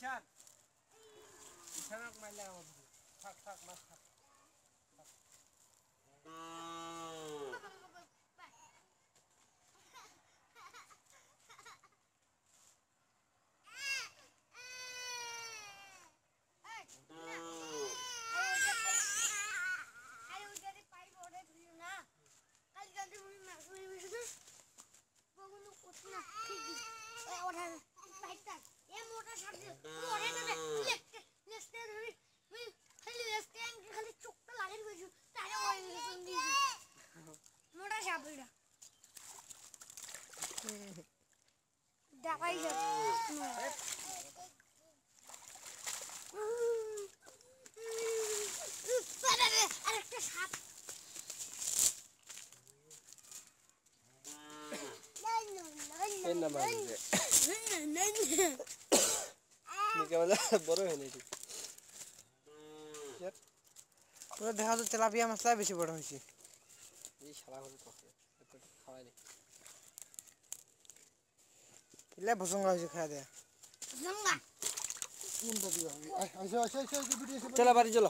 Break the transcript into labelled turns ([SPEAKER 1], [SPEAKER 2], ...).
[SPEAKER 1] Nisan. Nisan akmayın lan o bugün. Tak tak
[SPEAKER 2] mas tak. tak. What
[SPEAKER 1] happened? মোটা সাপ এটা দেখাই বড় হয়নি ঠিক
[SPEAKER 3] পুরো দেখা তো তেলাপিয়া মাছটা বেশি বড় হয়েছে
[SPEAKER 1] এই শালা হল কখন একটু খাওয়াই নি
[SPEAKER 3] এলে ভসঙ্গা হয়েছে খাওয়া দেয়া
[SPEAKER 2] জঙ্গা
[SPEAKER 4] কোনটা দিয়ে হবে আচ্ছা আচ্ছা আচ্ছা ভিডিও
[SPEAKER 1] চলো বাড়ি চলো